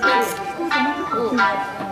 对对咱们不好幸